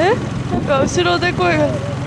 え？なんか後ろで声が。